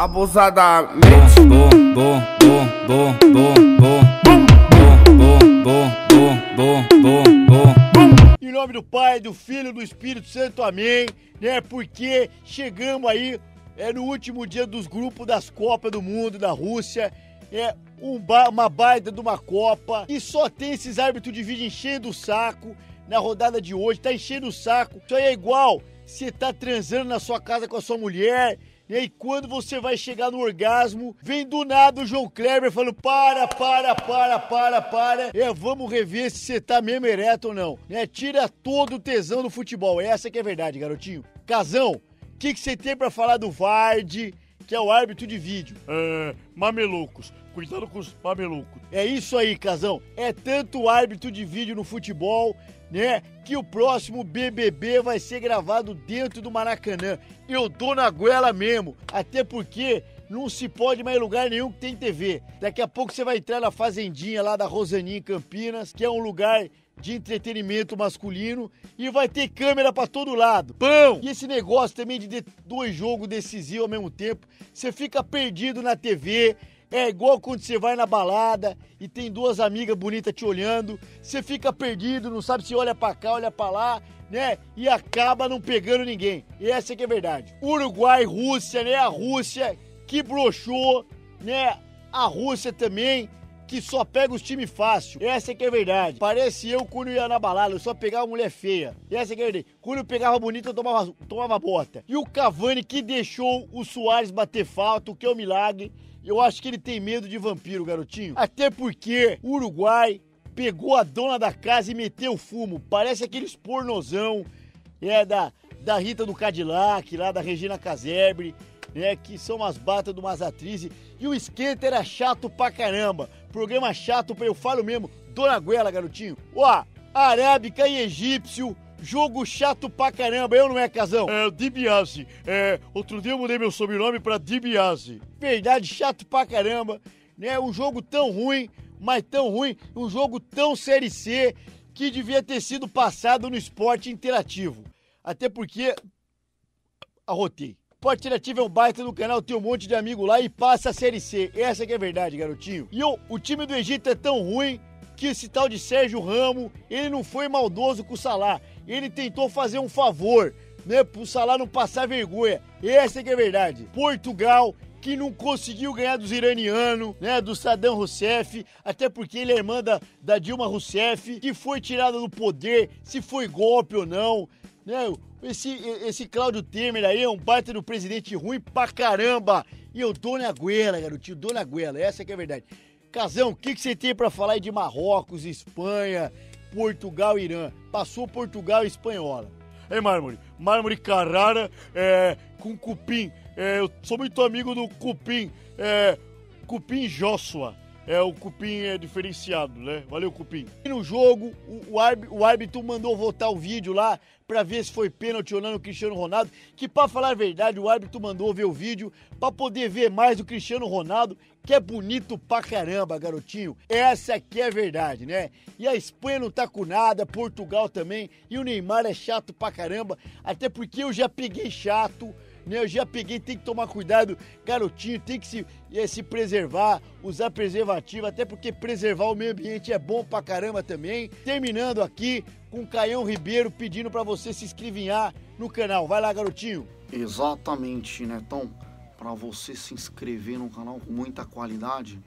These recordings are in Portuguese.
abusadamente. Bom, bom, bom, bom, bom, bom, bom, bom, bom, bom, bom, bom, bom. Em nome do Pai, do Filho e do Espírito Santo, amém. Né? Porque chegamos aí é, no último dia dos grupos das Copas do Mundo da Rússia. É um ba uma baita de uma Copa. E só tem esses árbitros de vídeo enchendo o saco na rodada de hoje. Tá enchendo o saco. Isso aí é igual você tá transando na sua casa com a sua mulher. E aí, quando você vai chegar no orgasmo, vem do nada o João Kleber falando: para, para, para, para, para. É, vamos rever se você tá mesmo ereto ou não. É, tira todo o tesão do futebol. Essa que é a verdade, garotinho. Casão, o que, que você tem pra falar do Vard, que é o árbitro de vídeo? É, mamelucos. Cuidado com os mamelucos. É isso aí, Casão. É tanto árbitro de vídeo no futebol, né? Que o próximo BBB vai ser gravado dentro do Maracanã. Eu dou na goela mesmo. Até porque não se pode mais lugar nenhum que tem TV. Daqui a pouco você vai entrar na fazendinha lá da Rosaninha em Campinas, que é um lugar de entretenimento masculino e vai ter câmera pra todo lado. Pão! E esse negócio também de- dois jogos decisivos ao mesmo tempo, você fica perdido na TV. É igual quando você vai na balada e tem duas amigas bonitas te olhando, você fica perdido, não sabe se olha pra cá, olha pra lá, né? E acaba não pegando ninguém. E essa que é a verdade. Uruguai, Rússia, né? A Rússia que broxou, né? A Rússia também que só pega os times fácil. Essa que é a verdade. Parece eu quando ia na balada, eu só pegava mulher feia. Essa que é a verdade. Quando eu pegava bonita, eu tomava, tomava bota. E o Cavani que deixou o Soares bater falta, o que é um milagre. Eu acho que ele tem medo de vampiro, garotinho. Até porque o Uruguai pegou a dona da casa e meteu fumo. Parece aqueles pornozão é da, da Rita do Cadillac, lá da Regina Casebre, né? Que são umas batas de umas atrizes. E o esquenta era chato pra caramba. Programa chato, eu falo mesmo. Dona Guela, garotinho. Ó, arábica e egípcio. Jogo chato pra caramba, eu não é, Casão? É, o Dibiase. É, outro dia eu mudei meu sobrenome pra Dibiase. Verdade, chato pra caramba, né? Um jogo tão ruim, mas tão ruim, um jogo tão Série C que devia ter sido passado no esporte interativo. Até porque. Arrotei. Esporte Interativo é um baita do canal, tem um monte de amigo lá e passa a Série C. Essa que é a verdade, garotinho. E o, o time do Egito é tão ruim que esse tal de Sérgio Ramo, ele não foi maldoso com o Salah. Ele tentou fazer um favor, né, pro Salah não passar vergonha. Essa que é a verdade. Portugal que não conseguiu ganhar dos iranianos, né, do Saddam Rousseff, até porque ele é irmã da, da Dilma Rousseff, que foi tirada do poder, se foi golpe ou não, né, esse, esse Cláudio Temer aí é um baita do presidente ruim pra caramba, e eu dou na goela, garotinho, dou na goela, essa que é a verdade. Casão, o que, que você tem pra falar aí de Marrocos, Espanha, Portugal e Irã? Passou Portugal e Espanhola. É mármore. Mármore Carrara é, com cupim. É, eu sou muito amigo do cupim. É, cupim Joshua. É, o cupim é diferenciado, né? Valeu, cupim. E no jogo, o, o, árbi- o árbitro mandou voltar o vídeo lá pra ver se foi pênalti ou não no Cristiano Ronaldo. Que pra falar a verdade, o árbitro mandou ver o vídeo pra poder ver mais do Cristiano Ronaldo, que é bonito pra caramba, garotinho. Essa aqui é a verdade, né? E a Espanha não tá com nada, Portugal também. E o Neymar é chato pra caramba, até porque eu já peguei chato. Né, eu já peguei, tem que tomar cuidado, garotinho, tem que se, eh, se preservar, usar preservativo, até porque preservar o meio ambiente é bom pra caramba também. Terminando aqui com Caião Ribeiro pedindo pra você se inscrevinhar no canal. Vai lá, garotinho. Exatamente, Netão. Para você se inscrever no canal com muita qualidade,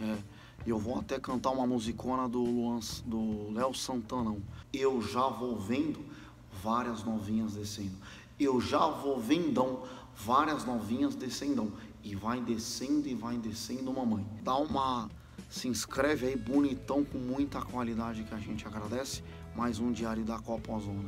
é, eu vou até cantar uma musicona do Luan, do Léo Santanão. Eu já vou vendo várias novinhas descendo. Eu já vou vendão várias novinhas descendão. E vai descendo e vai descendo, mamãe. Dá uma. Se inscreve aí bonitão com muita qualidade que a gente agradece. Mais um diário da Copa Ozona.